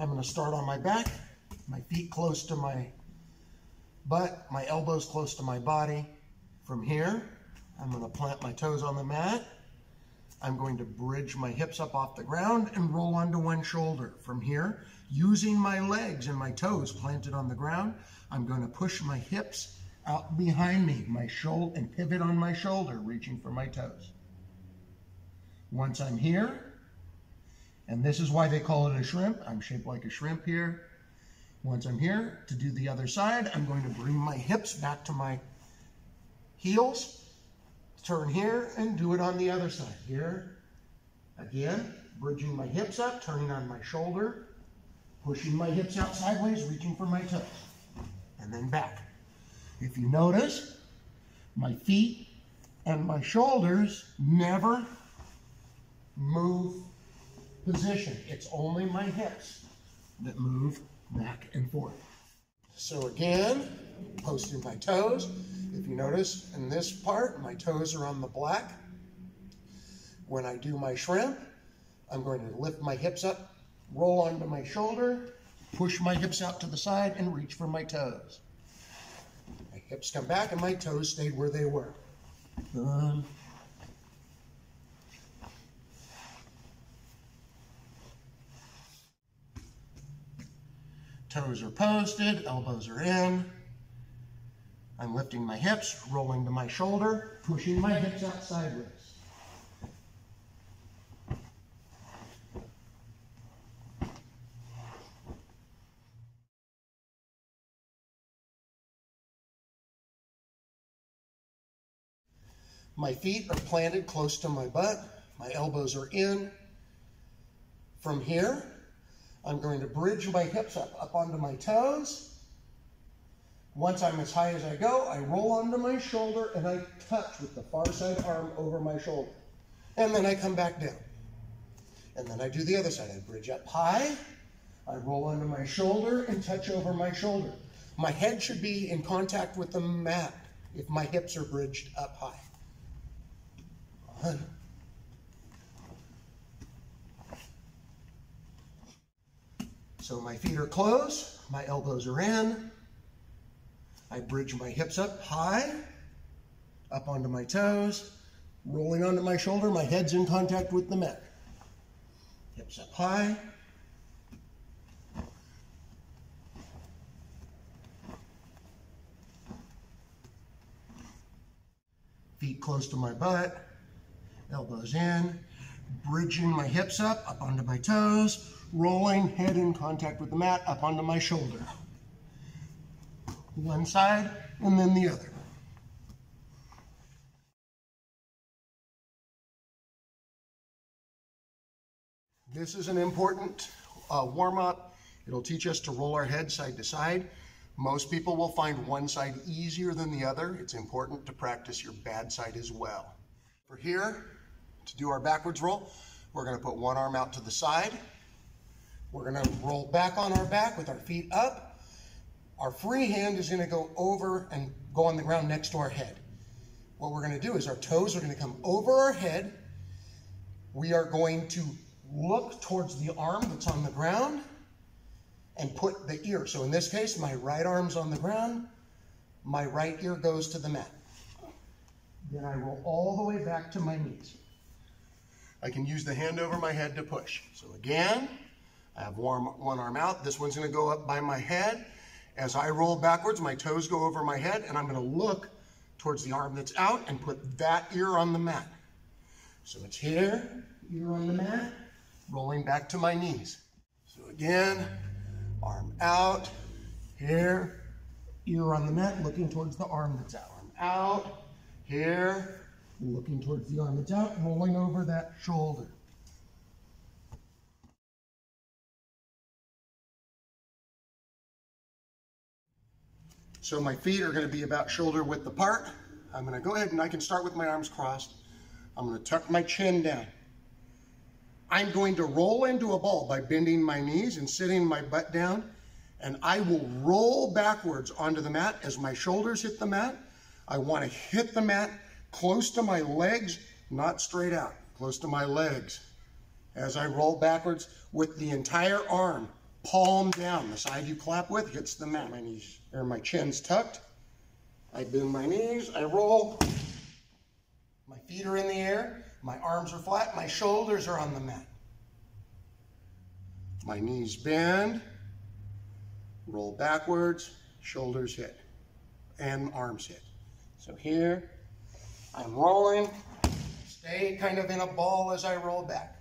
I'm gonna start on my back, my feet close to my butt, my elbows close to my body. From here, I'm gonna plant my toes on the mat. I'm going to bridge my hips up off the ground and roll onto one shoulder. From here, using my legs and my toes planted on the ground, I'm going to push my hips out behind me, my shoulder, and pivot on my shoulder, reaching for my toes. Once I'm here, and this is why they call it a shrimp, I'm shaped like a shrimp here. Once I'm here, to do the other side, I'm going to bring my hips back to my heels, turn here and do it on the other side. Here, again, bridging my hips up, turning on my shoulder, pushing my hips out sideways, reaching for my toes, and then back. If you notice, my feet and my shoulders never move position. It's only my hips that move back and forth. So again, posting my toes, if you notice in this part, my toes are on the black. When I do my shrimp, I'm going to lift my hips up, roll onto my shoulder, push my hips out to the side, and reach for my toes. My hips come back and my toes stayed where they were. Good. Toes are posted, elbows are in. I'm lifting my hips, rolling to my shoulder, pushing my hips out sideways. My feet are planted close to my butt. My elbows are in. From here, I'm going to bridge my hips up, up onto my toes. Once I'm as high as I go, I roll onto my shoulder and I touch with the far side arm over my shoulder. And then I come back down. And then I do the other side. I bridge up high, I roll onto my shoulder and touch over my shoulder. My head should be in contact with the mat if my hips are bridged up high. One. So my feet are closed, my elbows are in, I bridge my hips up high, up onto my toes, rolling onto my shoulder, my head's in contact with the mat. Hips up high. Feet close to my butt, elbows in, bridging my hips up, up onto my toes, rolling, head in contact with the mat, up onto my shoulder one side and then the other. This is an important uh, warm-up. It'll teach us to roll our head side to side. Most people will find one side easier than the other. It's important to practice your bad side as well. For here, to do our backwards roll, we're gonna put one arm out to the side. We're gonna roll back on our back with our feet up our free hand is going to go over and go on the ground next to our head. What we're going to do is our toes are going to come over our head. We are going to look towards the arm that's on the ground and put the ear. So in this case, my right arm's on the ground. My right ear goes to the mat. Then I roll all the way back to my knees. I can use the hand over my head to push. So again, I have one, one arm out. This one's going to go up by my head. As I roll backwards, my toes go over my head, and I'm gonna look towards the arm that's out and put that ear on the mat. So it's here, ear on the mat, rolling back to my knees. So again, arm out, here, ear on the mat, looking towards the arm that's out. Arm out, here, looking towards the arm that's out, rolling over that shoulder. So my feet are gonna be about shoulder width apart. I'm gonna go ahead and I can start with my arms crossed. I'm gonna tuck my chin down. I'm going to roll into a ball by bending my knees and sitting my butt down. And I will roll backwards onto the mat as my shoulders hit the mat. I wanna hit the mat close to my legs, not straight out, close to my legs. As I roll backwards with the entire arm palm down. The side you clap with hits the mat. My knees, or my chin's tucked. I bend my knees, I roll. My feet are in the air, my arms are flat, my shoulders are on the mat. My knees bend, roll backwards, shoulders hit, and arms hit. So here, I'm rolling, stay kind of in a ball as I roll back.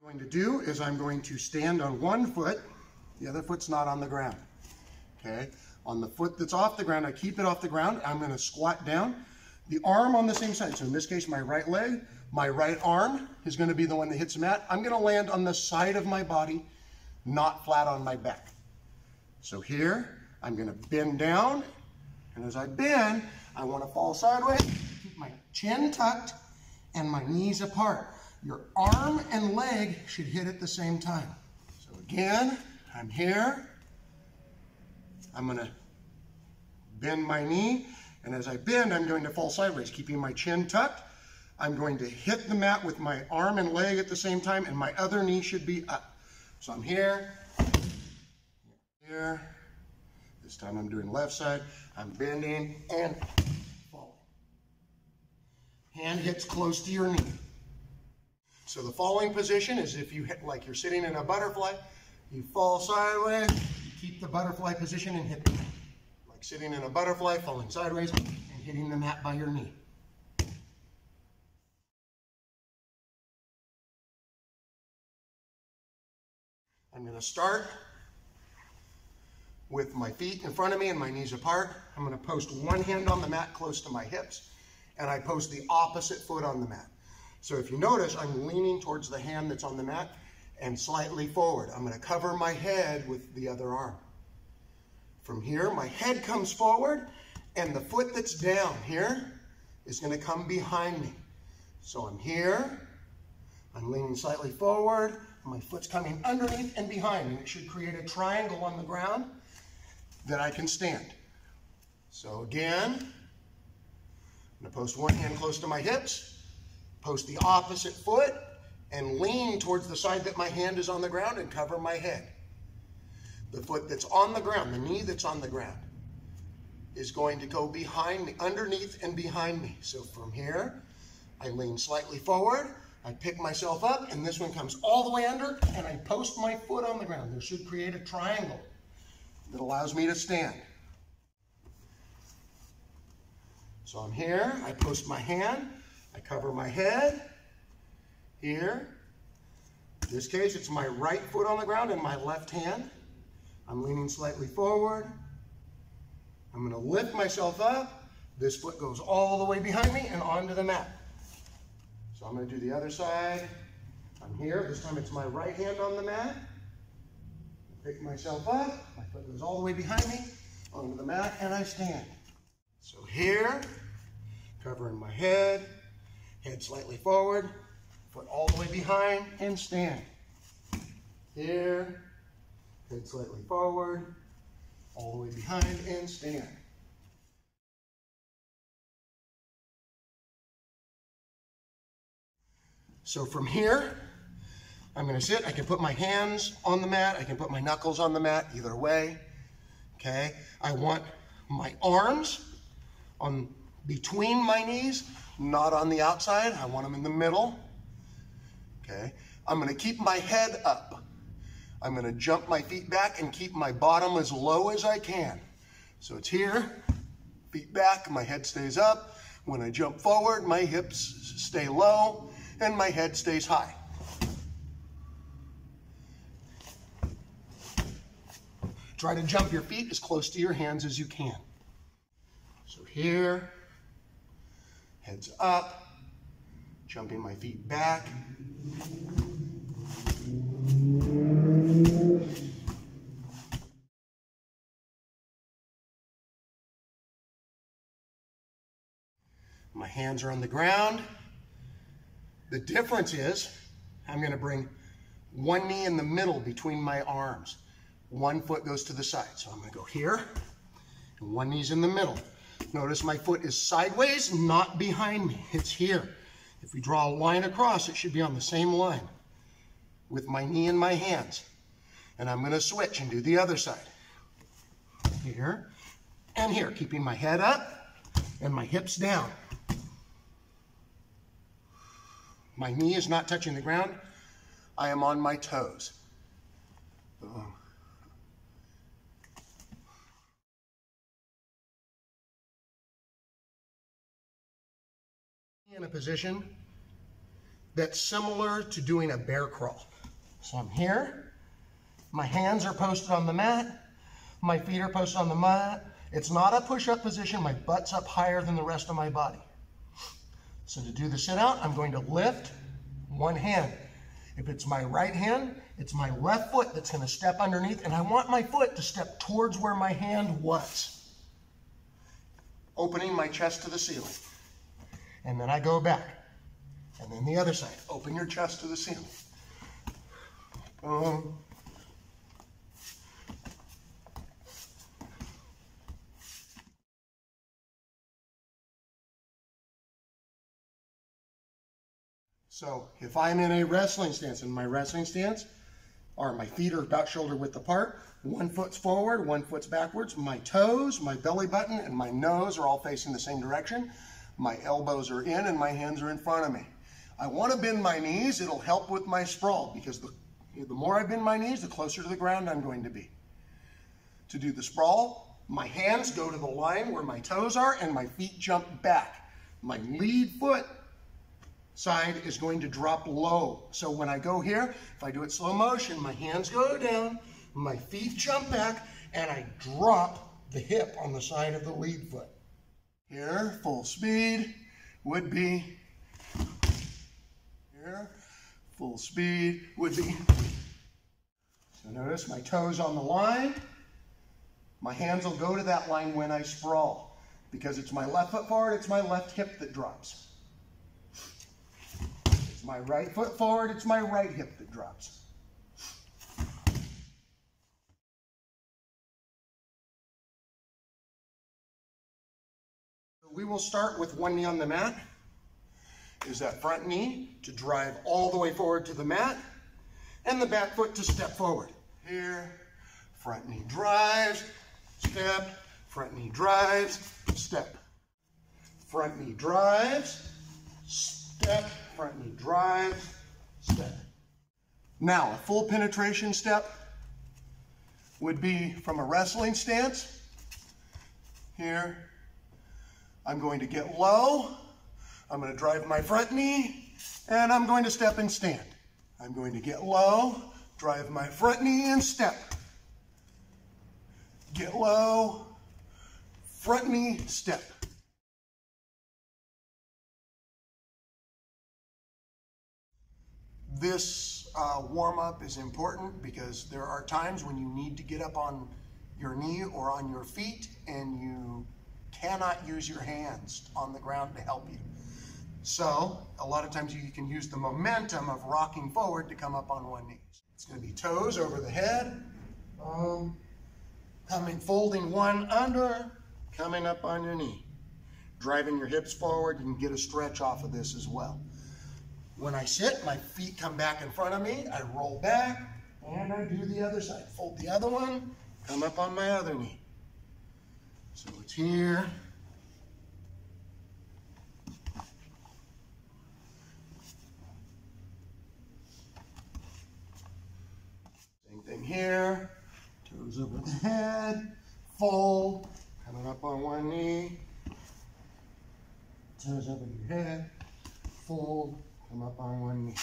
What I'm going to do is I'm going to stand on one foot, the other foot's not on the ground. Okay, on the foot that's off the ground, I keep it off the ground. I'm going to squat down. The arm on the same side. So in this case, my right leg, my right arm is going to be the one that hits the mat. I'm going to land on the side of my body, not flat on my back. So here, I'm going to bend down. And as I bend, I want to fall sideways, keep my chin tucked and my knees apart. Your arm and leg should hit at the same time. So again, I'm here. I'm gonna bend my knee, and as I bend, I'm going to fall sideways, keeping my chin tucked. I'm going to hit the mat with my arm and leg at the same time, and my other knee should be up. So I'm here, here. This time I'm doing left side. I'm bending and falling. Hand hits close to your knee. So the falling position is if you hit like you're sitting in a butterfly, you fall sideways, you keep the butterfly position and hit the mat. Like sitting in a butterfly, falling sideways, and hitting the mat by your knee. I'm going to start with my feet in front of me and my knees apart. I'm going to post one hand on the mat close to my hips, and I post the opposite foot on the mat. So if you notice, I'm leaning towards the hand that's on the mat and slightly forward. I'm going to cover my head with the other arm. From here, my head comes forward, and the foot that's down here is going to come behind me. So I'm here, I'm leaning slightly forward, my foot's coming underneath and behind, and it should create a triangle on the ground that I can stand. So again, I'm going to post one hand close to my hips, post the opposite foot, and lean towards the side that my hand is on the ground and cover my head. The foot that's on the ground, the knee that's on the ground, is going to go behind me, underneath and behind me. So from here, I lean slightly forward, I pick myself up, and this one comes all the way under, and I post my foot on the ground. This should create a triangle that allows me to stand. So I'm here, I post my hand, I cover my head, here. In this case, it's my right foot on the ground and my left hand. I'm leaning slightly forward. I'm to lift myself up. This foot goes all the way behind me and onto the mat. So I'm to do the other side. I'm here. This time it's my right hand on the mat. Pick myself up. My foot goes all the way behind me onto the mat and I stand. So here, covering my head, head slightly forward, foot all the way behind and stand. Here, head slightly forward, all the way behind and stand. So from here, I'm going to sit. I can put my hands on the mat. I can put my knuckles on the mat, either way. Okay. I want my arms on between my knees, not on the outside. I want them in the middle. Okay. I'm going to keep my head up. I'm going to jump my feet back and keep my bottom as low as I can. So it's here, feet back, my head stays up. When I jump forward, my hips stay low and my head stays high. Try to jump your feet as close to your hands as you can. So here, heads up, jumping my feet back. My hands are on the ground. The difference is I'm going to bring one knee in the middle between my arms. One foot goes to the side. So I'm going to go here, and one knee's in the middle. Notice my foot is sideways, not behind me. It's here. If we draw a line across, it should be on the same line with my knee in my hands. And I'm going to switch and do the other side. Here and here, keeping my head up and my hips down. My knee is not touching the ground. I am on my toes. In a position that's similar to doing a bear crawl. So I'm here, my hands are posted on the mat, my feet are posted on the mat. It's not a push-up position, my butt's up higher than the rest of my body. So to do the sit out, I'm going to lift one hand. If it's my right hand, it's my left foot that's going to step underneath, and I want my foot to step towards where my hand was, opening my chest to the ceiling. And then I go back. And then the other side. Open your chest to the ceiling. Boom. So if I'm in a wrestling stance, in my wrestling stance, are my feet are about shoulder width apart, one foot's forward, one foot's backwards, my toes, my belly button, and my nose are all facing the same direction. My elbows are in and my hands are in front of me. I want to bend my knees. It'll help with my sprawl because the, the more I bend my knees, the closer to the ground I'm going to be. To do the sprawl, my hands go to the line where my toes are and my feet jump back. My lead foot side is going to drop low. So when I go here, if I do it slow motion, my hands go down, my feet jump back, and I drop the hip on the side of the lead foot. Here, full speed would be, here, full speed would be. So notice my toes on the line. My hands will go to that line when I sprawl. Because it's my left foot forward, it's my left hip that drops. It's my right foot forward, it's my right hip that drops. We will start with one knee on the mat. Is that front knee to drive all the way forward to the mat and the back foot to step forward. Here, front knee drives, step, front knee drives, step. Front knee drives, step, front knee drives, step. Now, a full penetration step would be from a wrestling stance. Here, I'm going to get low. I'm going to drive my front knee, and I'm going to step and stand. I'm going to get low, drive my front knee and step. Get low, front knee, step. This uh, warm-up is important because there are times when you need to get up on your knee or on your feet and you cannot use your hands on the ground to help you. So a lot of times you can use the momentum of rocking forward to come up on one knee. It's going to be toes over the head, um, coming, folding one under, coming up on your knee. Driving your hips forward, you can get a stretch off of this as well. When I sit, my feet come back in front of me, I roll back, and I do the other side. Fold the other one, come up on my other knee. So it's here. Same thing here. Toes over the head. Fold. Coming up on one knee. Toes over your head. Fold. Come up on one knee.